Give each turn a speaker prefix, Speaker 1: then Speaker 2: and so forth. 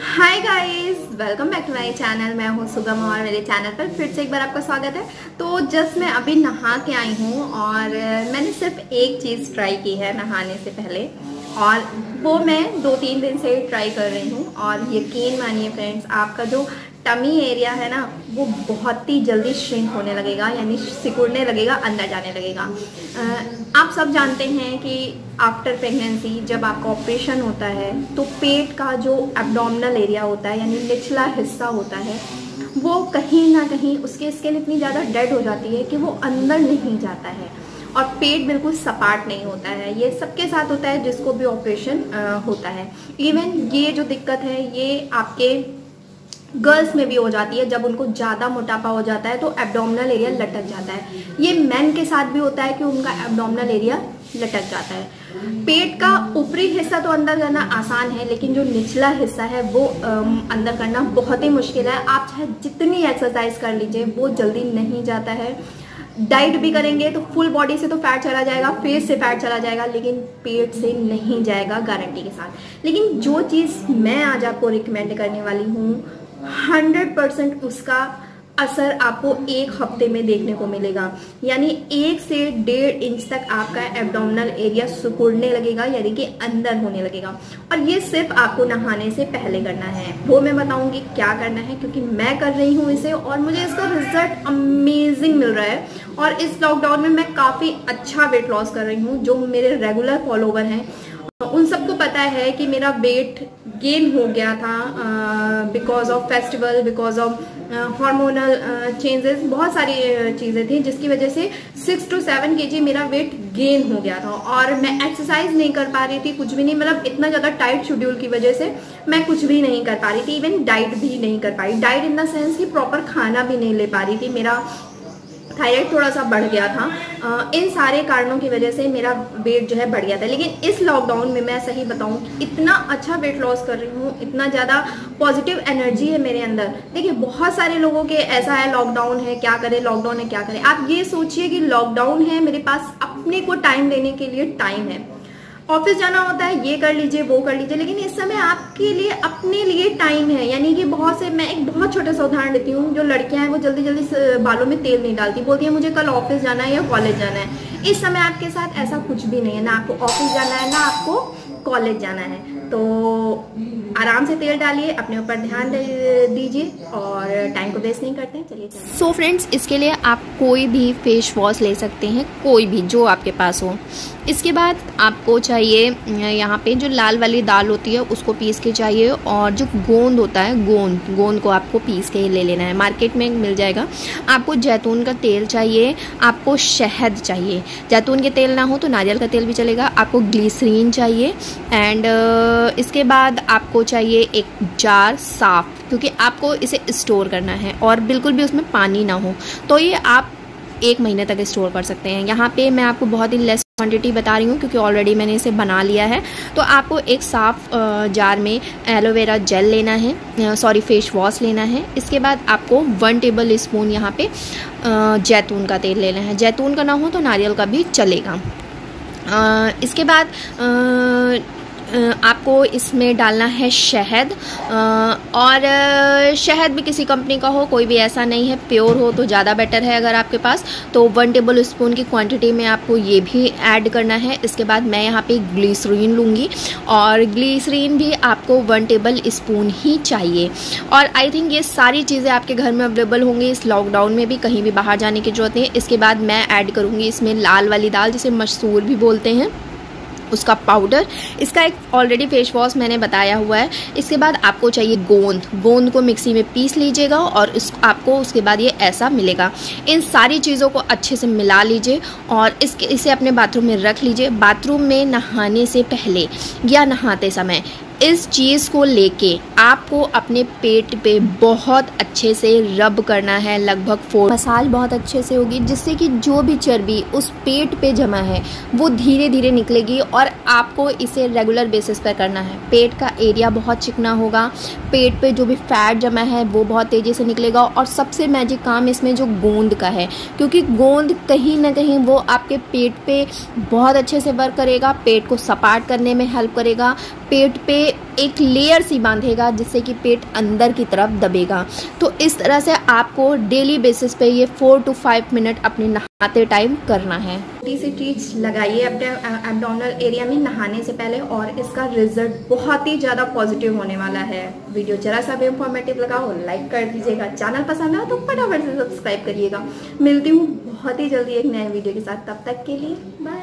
Speaker 1: Hi guys welcome back to my channel मैं हूँ सुगम और मेरे चैनल पर फिर से एक बार आपका स्वागत है। तो जस्ट मैं अभी नहा के आई हूँ और मैंने सिर्फ़ एक चीज़ ट्राई की है नहाने से पहले। और वो मैं दो तीन दिन से ट्राई कर रही हूँ और यकीन मानिए फ्रेंड्स आपका जो टमी एरिया है ना, वो बहुत ही जल्दी श्रिंक होने लगेगा, यानी सिकुड़ने लगेगा, अंदर जाने लगेगा। आप सब जानते हैं कि आफ्टर प्रेगनेंसी जब आपका ऑपरेशन होता है तो पेट का जो एब्डोमिनल एरिया होता है, यानी निचला हिस्सा होता है, वो कहीं ना कहीं उसके स्किन इतनी ज़्यादा डेड हो जाती है कि वो अंदर नहीं जाता है। और पेट बिल्कुल सपाट नहीं होता है। ये सबके साथ होता है जिसको भी ऑपरेशन होता है। इवन ये जो दिक्कत है, ये आपके गर्ल्स में भी हो जाती है, जब उनको ज़्यादा मोटापा हो जाता है तो एब्डोमिनल एरिया लटक जाता है। ये मैन के साथ भी होता है कि उनका एब्डोमिनल एरिया लटक जाता है। पेट का ऊपरी हिस्सा तो अंदर करना आसान है, लेकिन जो निचला हिस्सा है वो अंदर करना बहुत ही मुश्किल है। आप चाहे जितनी एक्सरसाइज कर लीजिए, वो जल्दी नहीं जाता है। डाइट भी करेंगे तो फुल बॉडी से तो फैट चला जाएगा फेस से फैट चला जाएगा, लेकिन पेट से नहीं जाएगा गारंटी के साथ। लेकिन जो चीज़ मैं आज आपको रिकमेंड करने वाली हूँ हंड्रेड परसेंट उसका असर आपको एक हफ़्ते में देखने को मिलेगा। यानी एक से डेढ़ इंच तक आपका एब्डोमिनल एरिया सुकुड़ने लगेगा, यानी कि अंदर होने लगेगा। और ये सिर्फ़ आपको नहाने से पहले करना है। वो मैं बताऊँगी क्या करना है, क्योंकि मैं कर रही हूँ इसे और मुझे इसका रिज़ल्ट अमेजिंग मिल रहा है। और इस लॉकडाउन में मैं काफ़ी अच्छा वेट लॉस कर रही हूँ, जो मेरे रेगुलर फॉलोवर हैं। उन सबको पता है कि मेरा वेट गेन हो गया था because of festival because of hormonal changes बहुत सारी चीज़ें थी, जिसकी वजह से सिक्स टू सेवन के जी मेरा वेट गेन हो गया था। और मैं एक्सरसाइज नहीं कर पा रही थी, कुछ भी नहीं मतलब इतना ज़्यादा टाइट शेड्यूल की वजह से मैं कुछ भी नहीं कर पा रही थी इवन डाइट भी नहीं कर पाई। डाइट इन द सेंस कि प्रॉपर खाना भी नहीं ले पा रही थी, मेरा थायराइड थोड़ा सा बढ़ गया था। इन सारे कारणों की वजह से मेरा वेट जो है बढ़ गया था। लेकिन इस लॉकडाउन में मैं सही बताऊँ, इतना अच्छा वेट लॉस कर रही हूँ, इतना ज़्यादा पॉजिटिव एनर्जी है मेरे अंदर। देखिए, बहुत सारे लोगों के ऐसा है लॉकडाउन है, क्या करें लॉकडाउन है, क्या करें। आप ये सोचिए कि लॉकडाउन है, मेरे पास अपने को टाइम देने के लिए टाइम है। ऑफ़िस जाना होता है, ये कर लीजिए, वो कर लीजिए, लेकिन इस समय आपके लिए, अपने लिए टाइम है। यानी कि बहुत से, मैं एक बहुत छोटा सा उदाहरण देती हूँ, जो लड़कियाँ हैं, वो जल्दी जल्दी बालों में तेल नहीं डालती। बोलती है, मुझे कल ऑफ़िस जाना है या कॉलेज जाना है। इस समय आपके साथ ऐसा कुछ भी नहीं है। ना आपको ऑफ़िस जाना है, ना आपको कॉलेज जाना है। तो आराम से तेल डालिए, अपने ऊपर ध्यान दीजिए और टाइम को वेस्ट नहीं करते। चलिए
Speaker 2: सो फ्रेंड्स इसके लिए आप कोई भी फेस वॉश ले सकते हैं, कोई भी जो आपके पास हो। इसके बाद आपको चाहिए, यहाँ पे जो लाल वाली दाल होती है, उसको पीस के चाहिए और जो गोंद होता है, गोंद गोंद को आपको पीस के ले लेना है। मार्केट में मिल जाएगा। आपको जैतून का तेल चाहिए, आपको शहद चाहिए। जैतून के तेल ना हो तो नारियल का तेल भी चलेगा। आपको ग्लीसरीन चाहिए एंड uh, इसके बाद आपको चाहिए एक जार साफ़ क्योंकि आपको इसे स्टोर करना है और बिल्कुल भी उसमें पानी ना हो। तो ये आप एक महीने तक स्टोर कर सकते हैं। यहाँ पे मैं आपको बहुत ही लेस क्वांटिटी बता रही हूँ क्योंकि ऑलरेडी मैंने इसे बना लिया है। तो आपको एक साफ़ जार में एलोवेरा जेल लेना है सॉरी फेस वॉश लेना है। इसके बाद आपको वन टेबल स्पून यहाँ पे जैतून का तेल लेना है। जैतून का ना हो तो नारियल का भी चलेगा। इसके बाद आपको इसमें डालना है शहद और शहद भी किसी कंपनी का हो, कोई भी ऐसा नहीं है प्योर हो तो ज़्यादा बेटर है अगर आपके पास। तो वन टेबल स्पून की क्वांटिटी में आपको ये भी ऐड करना है। इसके बाद मैं यहाँ पे ग्लीसरीन लूँगी, और ग्लीसरीन भी आपको वन टेबल स्पून ही चाहिए। और आई थिंक ये सारी चीज़ें आपके घर में अवेलेबल होंगी, इस लॉकडाउन में भी, कहीं भी बाहर जाने की ज़रूरत नहीं इसके बाद मैं ऐड करूँगी इसमें लाल वाली दाल, जिसे मशहूर भी बोलते हैं। उसका पाउडर इसका एक ऑलरेडी फेस वॉश मैंने बताया हुआ है। इसके बाद आपको चाहिए गोंद। गोंद को मिक्सी में पीस लीजिएगा और इस आपको उसके बाद ये ऐसा मिलेगा। इन सारी चीज़ों को अच्छे से मिला लीजिए और इसके, इसे अपने बाथरूम में रख लीजिए। बाथरूम में नहाने से पहले या नहाते समय इस चीज़ को लेके आपको अपने पेट पे बहुत अच्छे से रब करना है, लगभग फोर मसाज बहुत अच्छे से होगी, जिससे कि जो भी चर्बी उस पेट पे जमा है, वो धीरे धीरे निकलेगी और आपको इसे रेगुलर बेसिस पर करना है। पेट का एरिया बहुत चिकना होगा, पेट पे जो भी फैट जमा है, वो बहुत तेज़ी से निकलेगा और सबसे मैजिक काम इसमें जो गोंद का है, क्योंकि गोंद कहीं ना कहीं वो आपके पेट पे बहुत अच्छे से वर्क करेगा, पेट को सपाट करने में हेल्प करेगा, पेट पे एक लेयर सी बांधेगा, जिससे कि पेट अंदर की तरफ़ दबेगा। तो इस तरह से आपको डेली बेसिस पे ये फोर टू फाइव मिनट अपने नहाते टाइम करना है।
Speaker 1: छोटी सी चीज़ लगाइए अपने एबडोमिनल एरिया में नहाने से पहले और इसका रिज़ल्ट बहुत ही ज़्यादा पॉजिटिव होने वाला है। वीडियो जरा सा भी इंफॉर्मेटिव लगा हो लाइक कर दीजिएगा। चैनल पसंद आए तो फटाफट से सब्सक्राइब करिएगा। मिलती हूँ बहुत ही जल्दी एक नए वीडियो के साथ। तब तक के लिए बाय